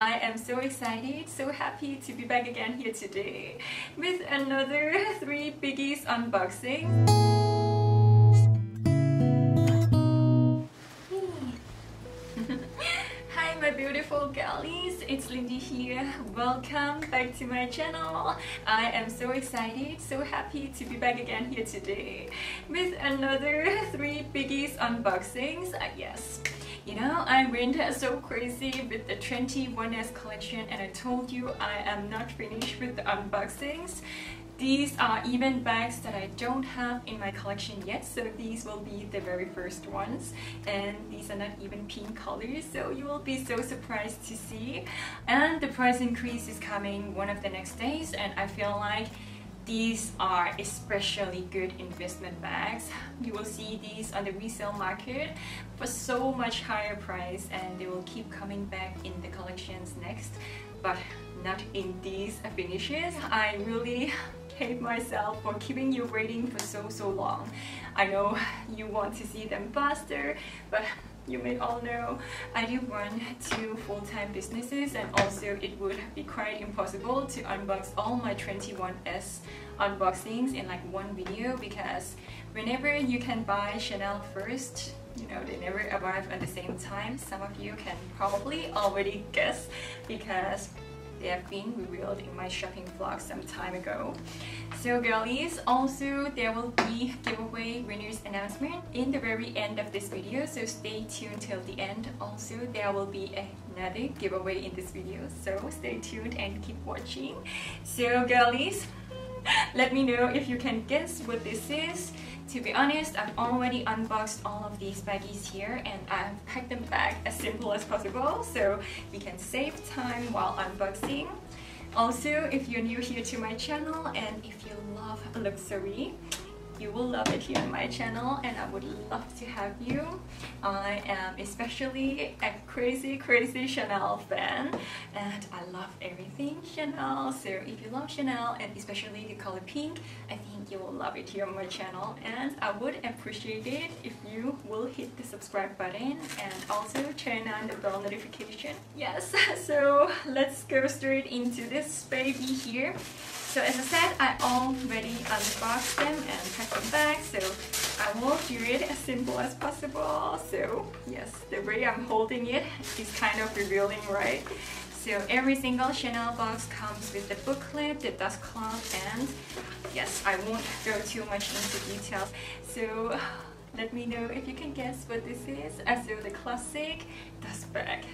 I am so excited, so happy to be back again here today with another 3 biggies unboxing. Hi my beautiful girlies, it's Lindie here. Welcome back to my channel. I am so excited, so happy to be back again here today with another 3 biggies unboxings. Uh, yes, you know, I went so crazy with the 21S collection and I told you I am not finished with the unboxings. These are even bags that I don't have in my collection yet, so these will be the very first ones. And these are not even pink colors, so you will be so surprised to see. And the price increase is coming one of the next days, and I feel like these are especially good investment bags. You will see these on the resale market for so much higher price and they will keep coming back in the collections next but not in these finishes. I really hate myself for keeping you waiting for so so long. I know you want to see them faster but you may all know I do run two full-time businesses and also it would be quite impossible to unbox all my 21S unboxings in like one video because whenever you can buy Chanel first you know they never arrive at the same time. Some of you can probably already guess because they have been revealed in my shopping vlog some time ago. So girlies, also there will be giveaway winners announcement in the very end of this video, so stay tuned till the end. Also, there will be another giveaway in this video, so stay tuned and keep watching. So girlies, let me know if you can guess what this is. To be honest, I've already unboxed all of these baggies here and I've packed them back as simple as possible so we can save time while unboxing. Also, if you're new here to my channel and if you love luxury, you will love it here on my channel and I would love to have you. I am especially a crazy crazy Chanel fan and I love everything Chanel so if you love Chanel and especially the color pink I think you will love it here on my channel and I would appreciate it if you will hit the subscribe button and also turn on the bell notification. Yes, so let's go straight into this baby here. So as I said, I already unboxed them and packed them back, so I will do it as simple as possible. So yes, the way I'm holding it is kind of revealing, right? So every single Chanel box comes with the booklet, the dust cloth, and yes, I won't go too much into details. So let me know if you can guess what this is. As so the classic dust bag.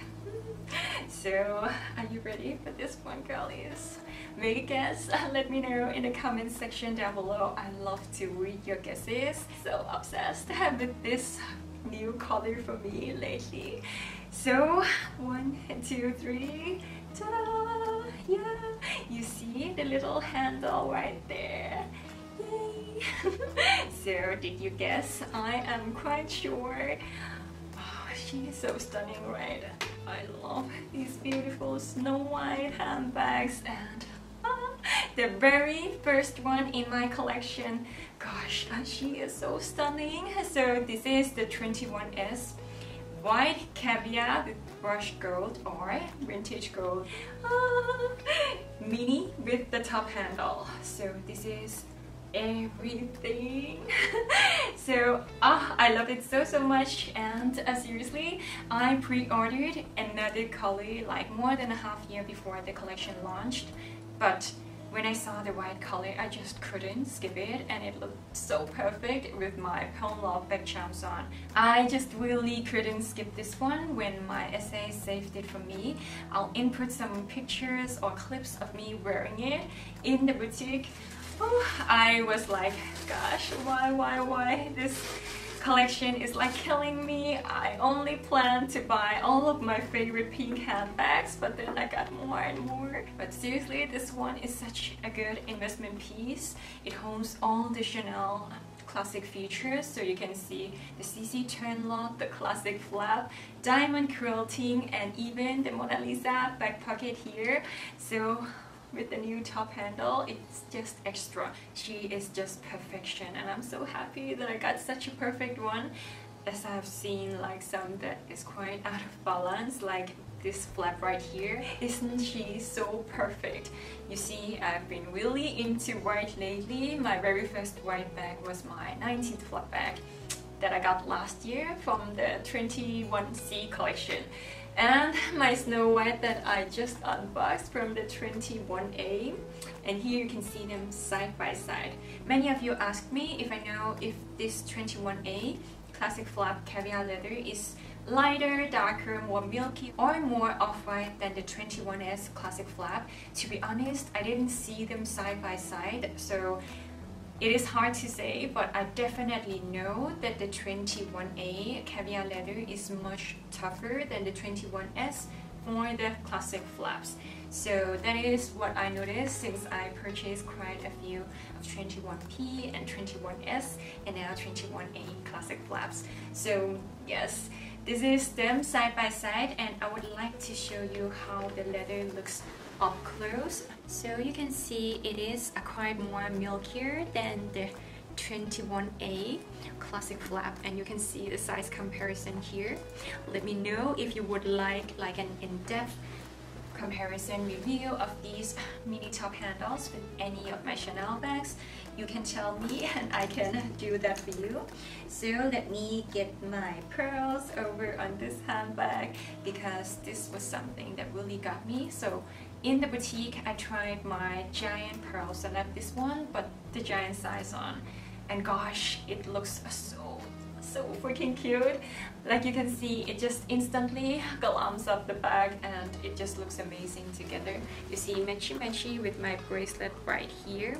So are you ready for this one, girlies? Make a guess. Let me know in the comment section down below. I love to read your guesses. So obsessed with this new color for me lately. So one, two, three. Ta-da! Yeah, you see the little handle right there. Yay! so did you guess? I am quite sure. So stunning, right? I love these beautiful snow white handbags and the very first one in my collection. Gosh, she is so stunning. So this is the 21S white caviar with brushed gold or vintage gold mini with the top handle. So this is everything so oh, I love it so so much and uh, seriously I pre-ordered another color like more than a half year before the collection launched but when I saw the white color I just couldn't skip it and it looked so perfect with my Pearl Love bag charms on. I just really couldn't skip this one when my SA saved it for me. I'll input some pictures or clips of me wearing it in the boutique I was like, gosh, why, why, why? This collection is like killing me. I only planned to buy all of my favorite pink handbags, but then I got more and more. But seriously, this one is such a good investment piece. It holds all the Chanel classic features so you can see the CC turn lock, the classic flap, diamond quilting and even the Mona Lisa back pocket here. So with the new top handle it's just extra she is just perfection and I'm so happy that I got such a perfect one as I've seen like some that is quite out of balance like this flap right here. Isn't she so perfect? You see, I've been really into white lately. My very first white bag was my 19th flap bag that I got last year from the 21C collection and my Snow White that I just unboxed from the 21A and here you can see them side by side. Many of you asked me if I know if this 21A classic flap caviar leather is lighter, darker, more milky or more off-white than the 21S classic flap. To be honest, I didn't see them side by side so it is hard to say, but I definitely know that the 21A caviar leather is much tougher than the 21S for the classic flaps. So that is what I noticed since I purchased quite a few of 21P and 21S and now 21A classic flaps. So yes, this is them side by side and I would like to show you how the leather looks up close. So you can see it is a quite more milkier than the 21A classic flap and you can see the size comparison here. Let me know if you would like like an in-depth comparison review of these mini top handles with any of my Chanel bags, you can tell me and I can do that for you. So let me get my pearls over on this handbag because this was something that really got me. So in the boutique, I tried my giant pearls. I left this one, but the giant size on. And gosh, it looks so so freaking cute. Like you can see, it just instantly glums up the bag and it just looks amazing together. You see matchy matchy with my bracelet right here.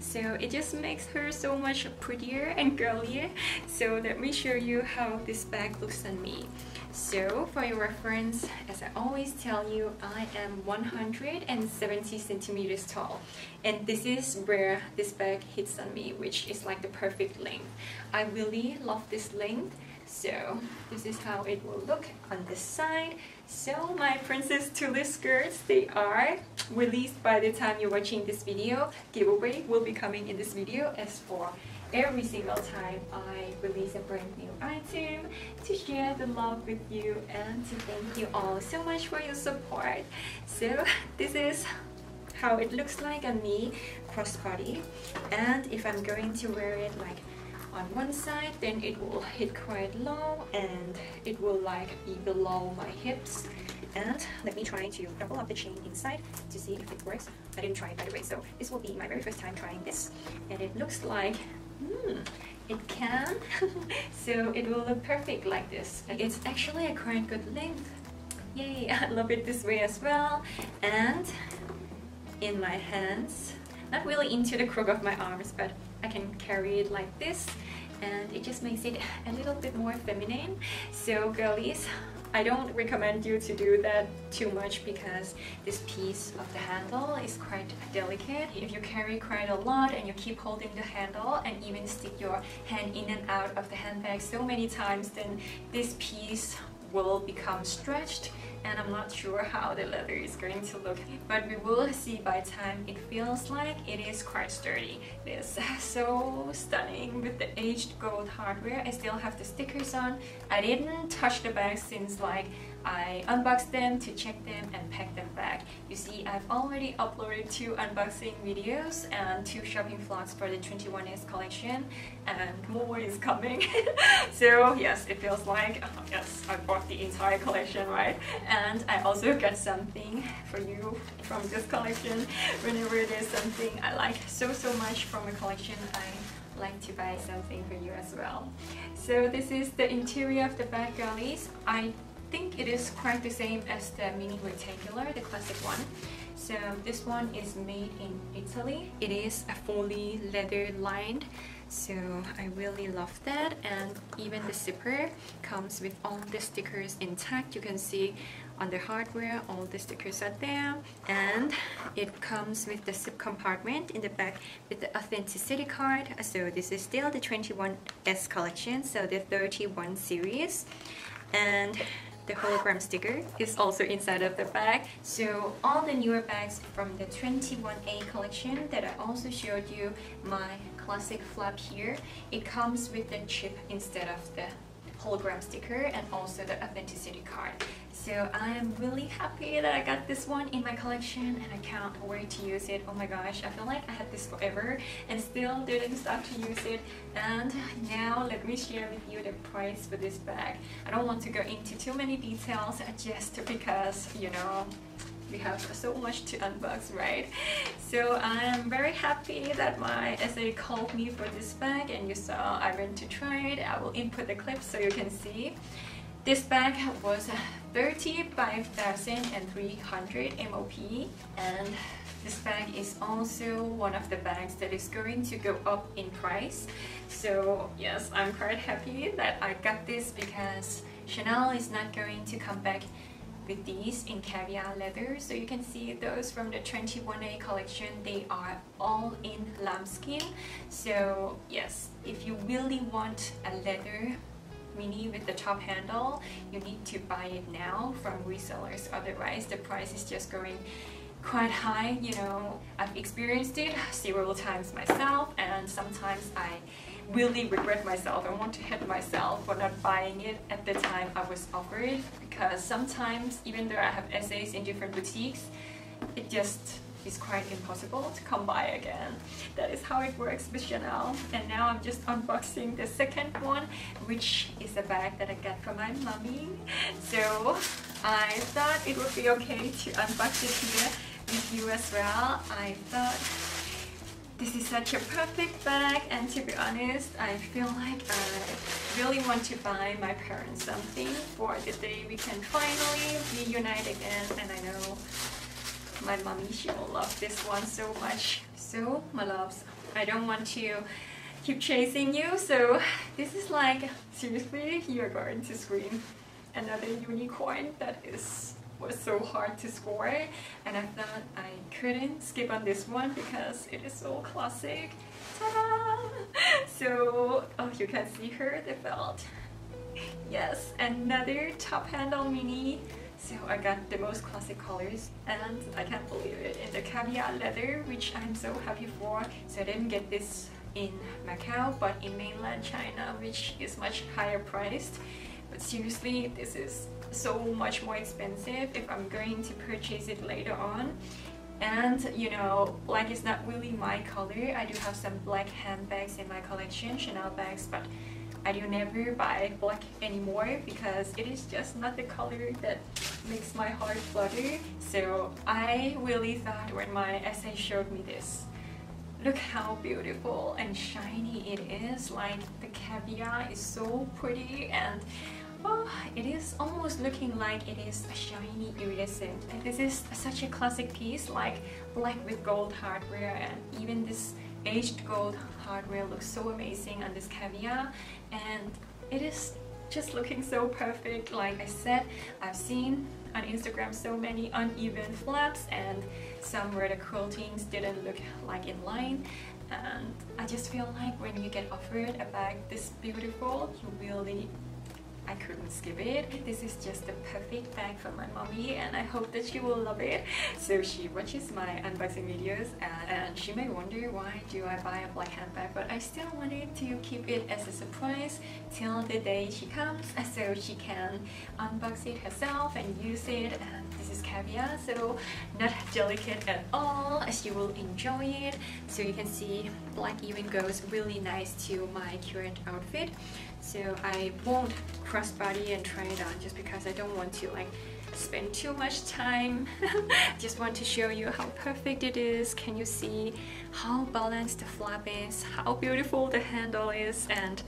So it just makes her so much prettier and girlier. So let me show you how this bag looks on me. So for your reference, as I always tell you, I am 170 centimeters tall. And this is where this bag hits on me, which is like the perfect length. I really love this length. So this is how it will look on this side. So my Princess Tulle skirts, they are released by the time you're watching this video. Giveaway will be coming in this video as for every single time I release a brand new item to share the love with you and to thank you all so much for your support. So this is how it looks like on me crossbody. And if I'm going to wear it like on one side then it will hit quite low and it will like be below my hips. And let me try to double up the chain inside to see if it works. I didn't try it by the way so this will be my very first time trying this. And it looks like Hmm, it can. so it will look perfect like this. It's actually a quite good length. Yay, I love it this way as well. And in my hands, not really into the crook of my arms, but I can carry it like this and it just makes it a little bit more feminine. So girlies, I don't recommend you to do that too much because this piece of the handle is quite delicate. If you carry quite a lot and you keep holding the handle and even stick your hand in and out of the handbag so many times, then this piece will become stretched and I'm not sure how the leather is going to look but we will see by time it feels like it is quite sturdy. It is so stunning with the aged gold hardware. I still have the stickers on. I didn't touch the bag since like I unboxed them to check them and pack them back. You see, I've already uploaded two unboxing videos and two shopping vlogs for the 21S collection and more is coming. so yes, it feels like, oh, yes, I bought the entire collection, right? And I also got something for you from this collection. Whenever there's something I like so, so much from a collection, I like to buy something for you as well. So this is the interior of the bag girlies. I think it is quite the same as the mini rectangular, the classic one. So this one is made in Italy. It is a fully leather lined so I really love that. And even the zipper comes with all the stickers intact. You can see on the hardware all the stickers are there. And it comes with the zip compartment in the back with the authenticity card. So this is still the 21s collection so the 31 series. And the hologram sticker is also inside of the bag. So all the newer bags from the 21A collection that I also showed you, my classic flap here, it comes with the chip instead of the hologram sticker and also the authenticity card. So I am really happy that I got this one in my collection and I can't wait to use it. Oh my gosh, I feel like I had this forever and still didn't start to use it. And now let me share with you the price for this bag. I don't want to go into too many details uh, just because, you know, we have so much to unbox right so I'm very happy that my SA called me for this bag and you saw I went to try it I will input the clip so you can see this bag was 35,300 MOP and this bag is also one of the bags that is going to go up in price. So yes, I'm quite happy that I got this because Chanel is not going to come back with these in caviar leather. So you can see those from the 21A collection, they are all in lambskin. So yes, if you really want a leather mini with the top handle you need to buy it now from resellers. Otherwise the price is just going quite high you know. I've experienced it several times myself and sometimes I really regret myself. I want to hit myself for not buying it at the time I was offered because sometimes even though I have SAs in different boutiques it just is quite impossible to come by again. That is how it works with Chanel. And now I'm just unboxing the second one, which is a bag that I got from my mommy. So I thought it would be okay to unbox it here with you as well. I thought this is such a perfect bag and to be honest I feel like I really want to buy my parents something for the day we can finally reunite again and I know my mommy she will love this one so much. So my loves I don't want to keep chasing you. So this is like seriously you're going to scream another unicorn that is was so hard to score. And I thought I couldn't skip on this one because it is so classic. So oh you can see her the belt. Yes another top handle mini so I got the most classic colors and I can't believe it in the caviar leather which I'm so happy for. So I didn't get this in Macau but in mainland China which is much higher priced. But seriously this is so much more expensive if I'm going to purchase it later on. And you know, black is not really my color. I do have some black handbags in my collection, Chanel bags, but I do never buy black anymore because it is just not the color that makes my heart flutter. So I really thought when my SA showed me this, look how beautiful and shiny it is. Like the caviar is so pretty and oh, it is almost looking like it is a shiny iridescent. And this is such a classic piece like black with gold hardware and even this aged gold hardware looks so amazing on this caviar and it is just looking so perfect like I said I've seen on Instagram so many uneven flaps and some where the quiltings didn't look like in line. And I just feel like when you get offered a bag this beautiful you really I couldn't skip it. This is just the perfect bag for my mommy and I hope that she will love it. So she watches my unboxing videos and, and she may wonder why do I buy a black handbag but I still wanted to keep it as a surprise till the day she comes so she can unbox it herself and use it and is caviar so not delicate at all as you will enjoy it. So you can see black even goes really nice to my current outfit. So I won't crossbody and try it on just because I don't want to like spend too much time. Just want to show you how perfect it is. Can you see how balanced the flap is how beautiful the handle is and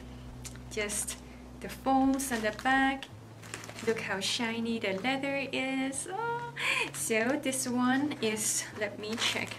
just the foams on the back. Look how shiny the leather is. Oh. so this one is let me check.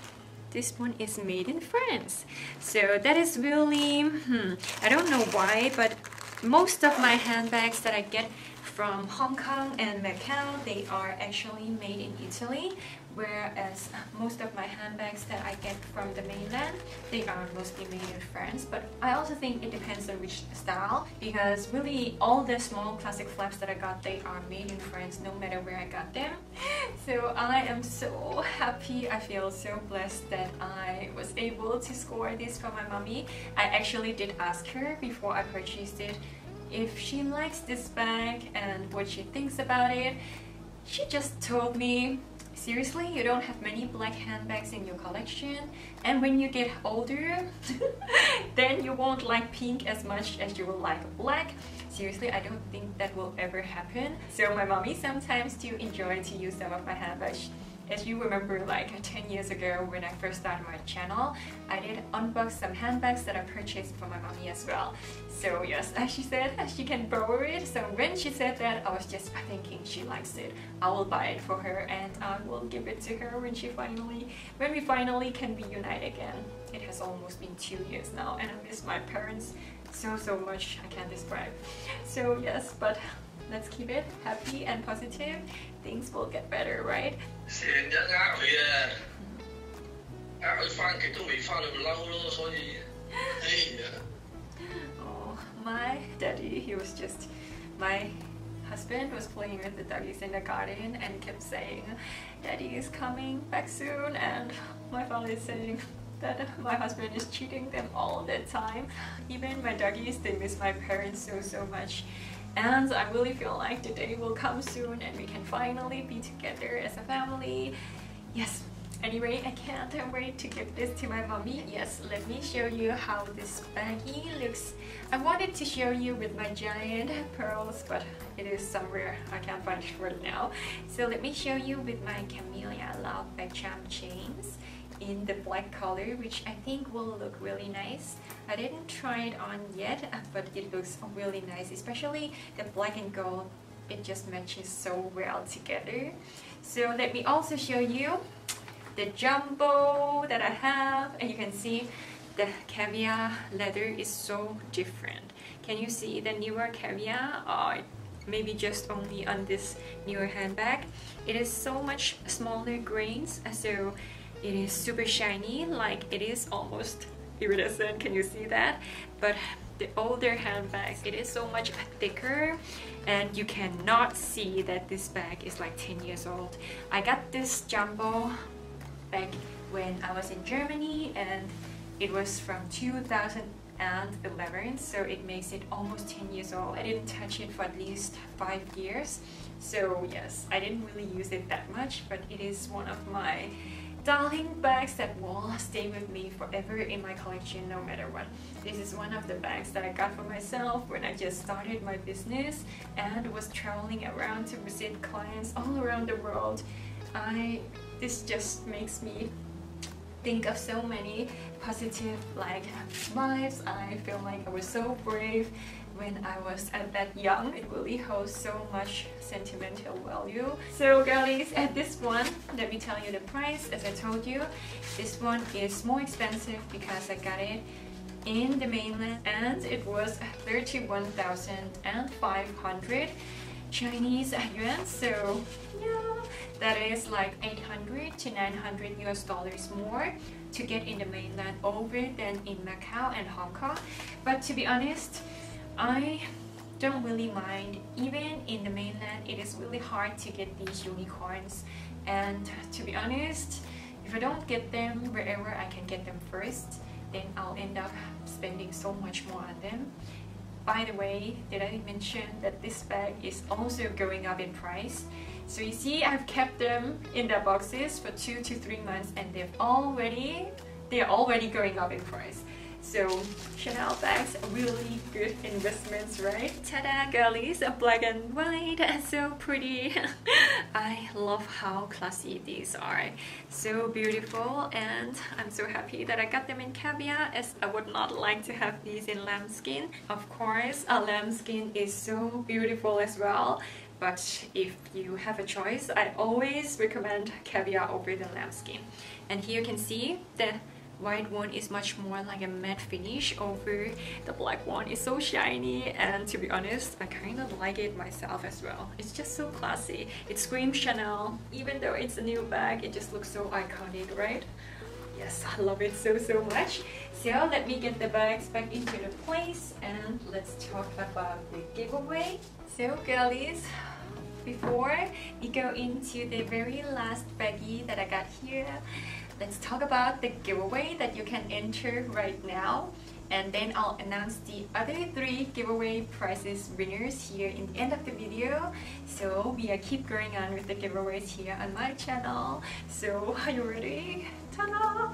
This one is made in France. So that is really hmm, I don't know why but most of my handbags that I get from Hong Kong and Macau, they are actually made in Italy, whereas most of my handbags that I get from the mainland, they are mostly made in France. But I also think it depends on which style, because really all the small classic flaps that I got, they are made in France no matter where I got them. So I am so happy, I feel so blessed that I was able to score this for my mommy. I actually did ask her before I purchased it if she likes this bag and what she thinks about it she just told me seriously you don't have many black handbags in your collection and when you get older then you won't like pink as much as you will like black. Seriously I don't think that will ever happen. So my mommy sometimes do enjoy to use some of my handbags as you remember like 10 years ago when I first started my channel, I did unbox some handbags that I purchased for my mommy as well. So yes, as she said, she can borrow it. So when she said that, I was just thinking she likes it. I will buy it for her and I will give it to her when she finally, when we finally can reunite again. It has almost been two years now and I miss my parents so so much I can't describe. So yes, but let's keep it happy and positive things will get better, right? oh, my daddy, he was just my husband was playing with the doggies in the garden and kept saying, Daddy is coming back soon and my father is saying that my husband is cheating them all the time. Even my doggies, they miss my parents so so much and I really feel like the day will come soon and we can finally be together as a family. Yes, Anyway, I can't wait to give this to my mommy. Yes, let me show you how this baggie looks. I wanted to show you with my giant pearls, but it is somewhere. I can't find it right now. So let me show you with my Camellia Love Bag Charm chains in the black color which I think will look really nice. I didn't try it on yet uh, but it looks really nice especially the black and gold it just matches so well together. So let me also show you the jumbo that I have and you can see the caviar leather is so different. Can you see the newer caviar? Oh, maybe just only on this newer handbag. It is so much smaller grains uh, so it is super shiny like it is almost iridescent can you see that? But the older handbags it is so much thicker and you cannot see that this bag is like 10 years old. I got this jumbo bag when I was in Germany and it was from 2011 so it makes it almost 10 years old. I didn't touch it for at least five years so yes I didn't really use it that much but it is one of my darling bags that will stay with me forever in my collection no matter what. This is one of the bags that I got for myself when I just started my business and was traveling around to visit clients all around the world. I this just makes me think of so many positive like vibes. I feel like I was so brave when I was at that young. It really holds so much sentimental value. So girlies, at this one, let me tell you the price. As I told you, this one is more expensive because I got it in the mainland and it was 31,500 Chinese yuan. So yeah, that is like 800 to 900 US dollars more to get in the mainland over than in Macau and Hong Kong. But to be honest, I don't really mind. Even in the mainland, it is really hard to get these unicorns. And to be honest, if I don't get them wherever I can get them first, then I'll end up spending so much more on them. By the way, did I mention that this bag is also going up in price? So you see, I've kept them in their boxes for two to three months and they've already, they're already going up in price. So Chanel bags are really good investments, right? Ta-da girlies, black and white, so pretty. I love how classy these are. So beautiful and I'm so happy that I got them in caviar as I would not like to have these in lambskin. Of course, a lambskin is so beautiful as well but if you have a choice, I always recommend caviar over the lambskin. And here you can see the white one is much more like a matte finish over the black one. Is so shiny and to be honest I kind of like it myself as well. It's just so classy. It screams Chanel. Even though it's a new bag it just looks so iconic right? Yes I love it so so much. So let me get the bags back into the place and let's talk about the giveaway. So girlies before we go into the very last baggie that I got here let's talk about the giveaway that you can enter right now. And then I'll announce the other three giveaway prizes winners here in the end of the video. So we are keep going on with the giveaways here on my channel. So are you ready? Ta-da!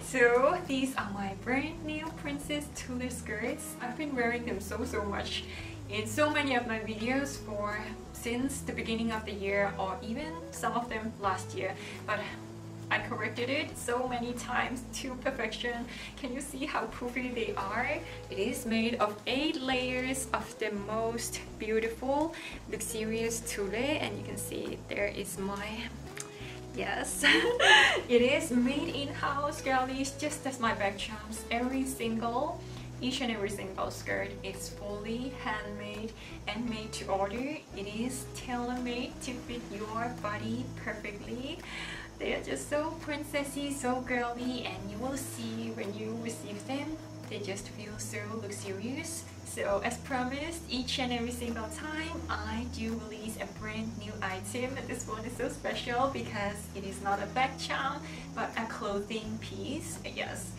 So these are my brand new Princess Tulle skirts. I've been wearing them so so much in so many of my videos for since the beginning of the year or even some of them last year. But I corrected it so many times to perfection. Can you see how poofy they are? It is made of 8 layers of the most beautiful luxurious tulle and you can see there is my Yes, it is made in-house girlies just as my bag charms. Every single each and every single skirt is fully handmade and made to order. It is tailor-made to fit your body perfectly. They are just so princessy, so girly, and you will see when you receive them, they just feel so luxurious. So as promised, each and every single time I do release a brand new item and this one is so special because it is not a bag charm but a clothing piece. Yes,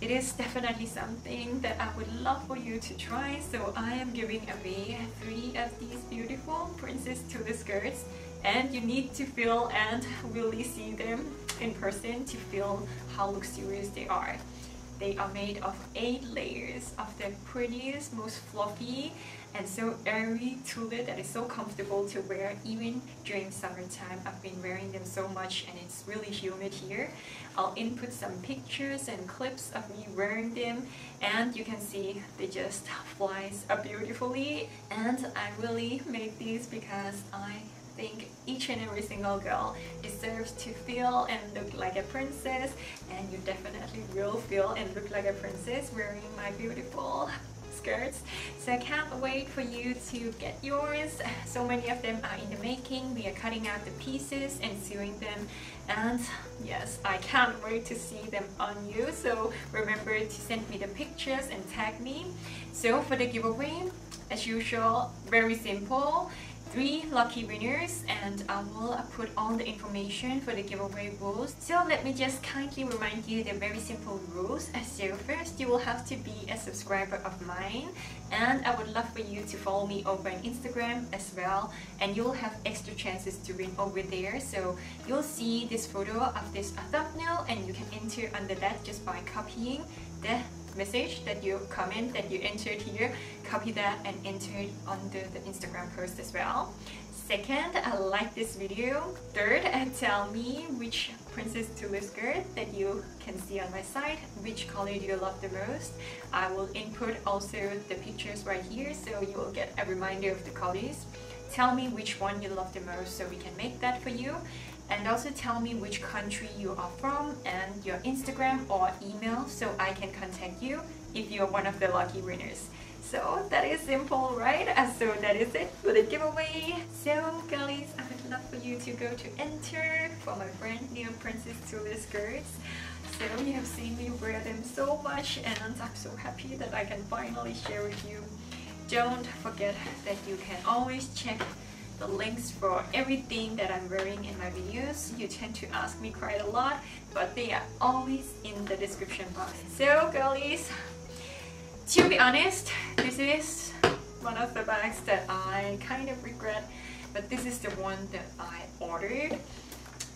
it is definitely something that I would love for you to try so I am giving away three of these beautiful Princess Tulle skirts and you need to feel and really see them in person to feel how luxurious they are. They are made of 8 layers of the prettiest, most fluffy and so airy tulle that is so comfortable to wear even during summertime. I've been wearing them so much and it's really humid here. I'll input some pictures and clips of me wearing them and you can see they just flies beautifully and I really made these because I think each and every single girl deserves to feel and look like a princess. And you definitely will feel and look like a princess wearing my beautiful skirts. So I can't wait for you to get yours. So many of them are in the making. We are cutting out the pieces and sewing them. And yes I can't wait to see them on you. So remember to send me the pictures and tag me. So for the giveaway as usual very simple three lucky winners and I will put all the information for the giveaway rules. So let me just kindly remind you the very simple rules. So first you will have to be a subscriber of mine and I would love for you to follow me over on Instagram as well and you'll have extra chances to win over there. So you'll see this photo of this thumbnail and you can enter under that just by copying the message that you comment that you entered here. Copy that and enter it under the Instagram post as well. Second I like this video. Third and tell me which Princess Tulle skirt that you can see on my site which color do you love the most? I will input also the pictures right here so you will get a reminder of the colors. Tell me which one you love the most so we can make that for you and also tell me which country you are from and your Instagram or email so I can contact you if you're one of the lucky winners. So that is simple, right? So that is it for the giveaway. So girlies, I would love for you to go to enter for my brand new Princess Tulle skirts. So you have seen me wear them so much and I'm so happy that I can finally share with you. Don't forget that you can always check the links for everything that I'm wearing in my videos. You tend to ask me quite a lot, but they are always in the description box. So girlies, to be honest, this is one of the bags that I kind of regret, but this is the one that I ordered.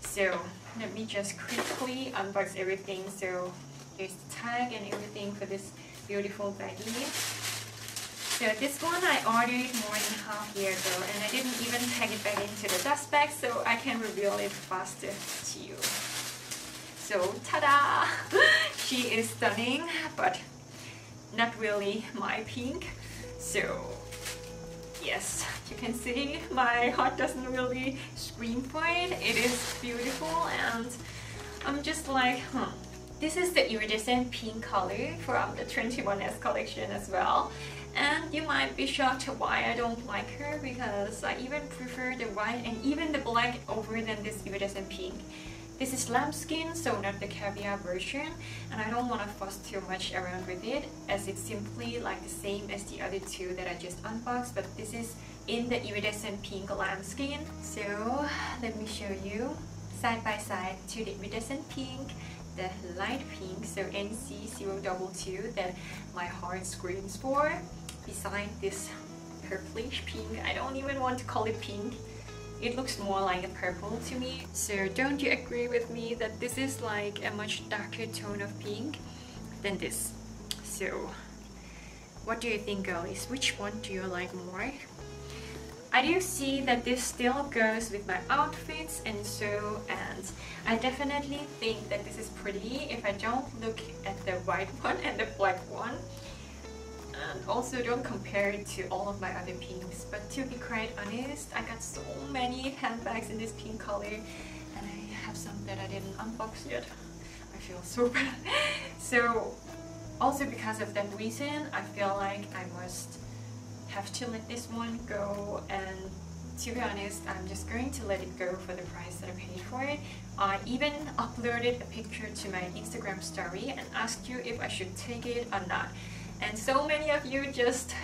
So let me just quickly unbox everything. So here's the tag and everything for this beautiful baggie. So this one I ordered more than half a year ago and I didn't even pack it back into the dust bag so I can reveal it faster to you. So ta-da! she is stunning but not really my pink. So yes, you can see my heart doesn't really scream for it. It is beautiful and I'm just like, hmm. This is the iridescent pink color from the 21S collection as well and you might be shocked why I don't like her because I even prefer the white and even the black over than this iridescent pink. This is lambskin, so not the caviar version, and I don't want to fuss too much around with it as it's simply like the same as the other two that I just unboxed, but this is in the iridescent pink lambskin. So let me show you. side by side to the iridescent pink, the light pink, so NC022 that my heart screams for, beside this purplish pink. I don't even want to call it pink. It looks more like a purple to me. So don't you agree with me that this is like a much darker tone of pink than this? So what do you think girlies? Which one do you like more? I do see that this still goes with my outfits and so and I definitely think that this is pretty if I don't look at the white one and the black one. And also don't compare it to all of my other pinks but to be quite honest I got so many handbags in this pink color and I have some that I didn't unbox yet. I feel so bad. So also because of that reason I feel like I must have to let this one go and to be honest I'm just going to let it go for the price that I paid for it. I even uploaded a picture to my Instagram story and asked you if I should take it or not. And so many of you just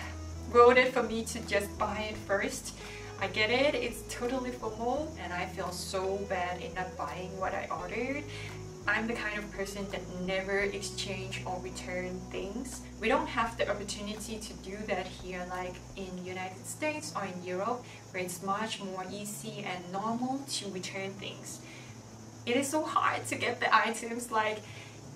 voted for me to just buy it first. I get it, it's totally FOMO and I feel so bad in not buying what I ordered I'm the kind of person that never exchange or return things. We don't have the opportunity to do that here like in United States or in Europe where it's much more easy and normal to return things. It is so hard to get the items like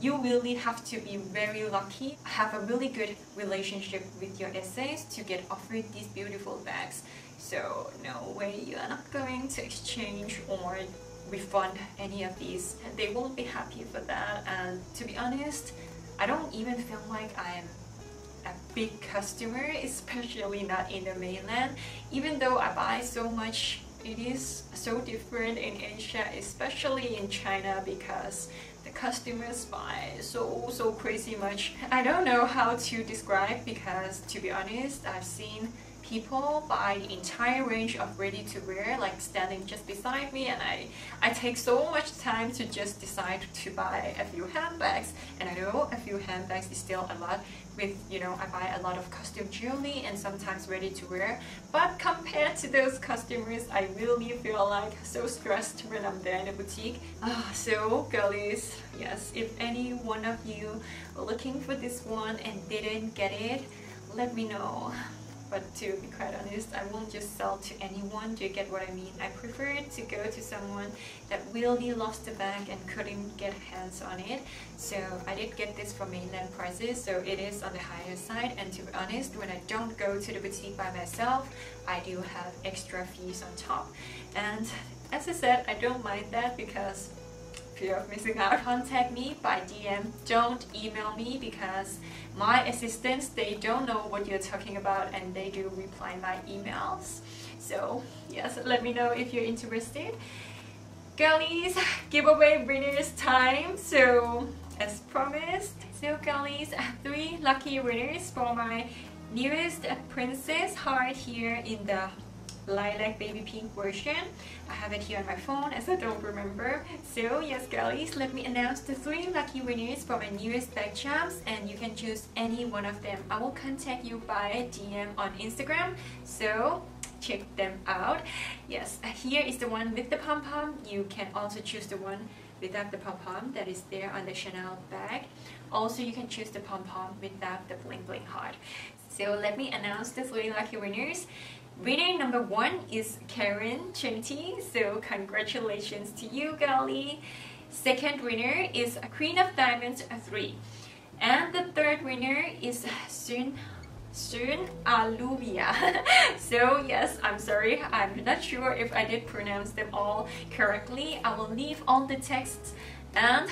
you really have to be very lucky, have a really good relationship with your SAs to get offered these beautiful bags. So no way you are not going to exchange or refund any of these. They won't be happy for that. And to be honest I don't even feel like I'm a big customer especially not in the mainland. Even though I buy so much it is so different in Asia especially in China because the customers buy so so crazy much. I don't know how to describe because to be honest I've seen people buy the entire range of ready to wear like standing just beside me and I, I take so much time to just decide to buy a few handbags. And I know a few handbags is still a lot with you know I buy a lot of costume jewelry and sometimes ready to wear. But compared to those customers I really feel like so stressed when I'm there in the boutique. Ah, so girlies yes if any one of you looking for this one and didn't get it let me know but to be quite honest I won't just sell to anyone do you get what I mean? I prefer to go to someone that really lost the bag and couldn't get hands on it. So I did get this for mainland prices so it is on the higher side. And to be honest when I don't go to the boutique by myself I do have extra fees on top. And as I said I don't mind that because fear of missing out, contact me by DM. Don't email me because my assistants, they don't know what you're talking about and they do reply my emails. So yes, let me know if you're interested. Girlies, giveaway winners time. So as promised, so girlies, three lucky winners for my newest princess heart here in the lilac baby pink version. I have it here on my phone as I don't remember. So yes girlies, let me announce the three lucky winners for my newest bag charms and you can choose any one of them. I will contact you by DM on Instagram. So check them out. Yes, uh, here is the one with the pom-pom. You can also choose the one without the pom-pom that is there on the Chanel bag. Also, you can choose the pom-pom without the bling bling heart. So let me announce the three lucky winners. Winner number one is Karen Trinity, so congratulations to you, girlie. Second winner is Queen of Diamonds 3. And the third winner is Sun Sun Aluvia. so yes, I'm sorry, I'm not sure if I did pronounce them all correctly. I will leave all the texts and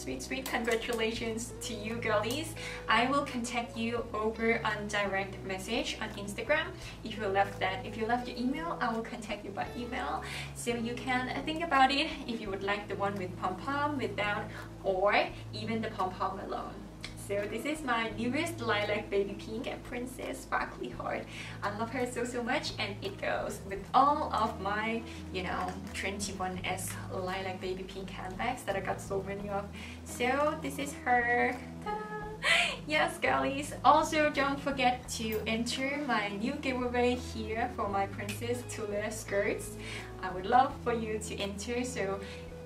sweet sweet congratulations to you girlies. I will contact you over on direct message on instagram. If you left that if you left your email i will contact you by email. So you can think about it if you would like the one with pom-pom without or even the pom-pom alone so this is my newest lilac baby pink and princess sparkly heart. I love her so so much and it goes with all of my you know 21s lilac baby pink handbags that I got so many of. So this is her. yes girlies also don't forget to enter my new giveaway here for my princess tulle skirts i would love for you to enter so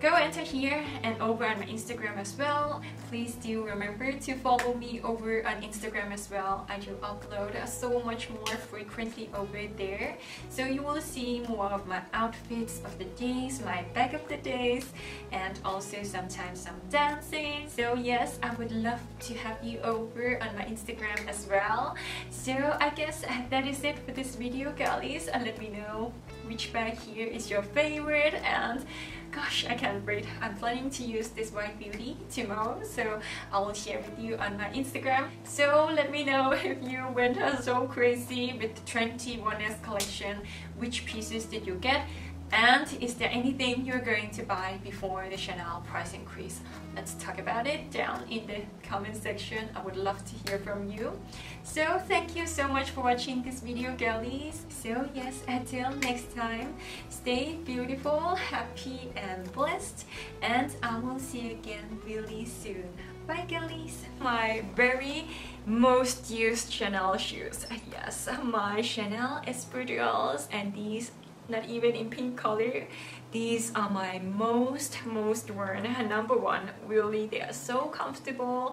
go enter here and over on my Instagram as well. Please do remember to follow me over on Instagram as well. I do upload uh, so much more frequently over there. So you will see more of my outfits of the days, my bag of the days, and also sometimes some dancing. So yes, I would love to have you over on my Instagram as well. So I guess that is it for this video guys. And let me know which bag here is your favorite and gosh I can't wait I'm planning to use this white beauty tomorrow so I will share with you on my Instagram. So let me know if you went so crazy with the 21s collection which pieces did you get and is there anything you're going to buy before the Chanel price increase? Let's talk about it down in the comment section. I would love to hear from you. So thank you so much for watching this video girlies. So yes, until next time, stay beautiful, happy and blessed and I will see you again really soon. Bye girlies! My very most used Chanel shoes. Yes, my Chanel Espadrilles and these not even in pink color. These are my most most worn number one really they are so comfortable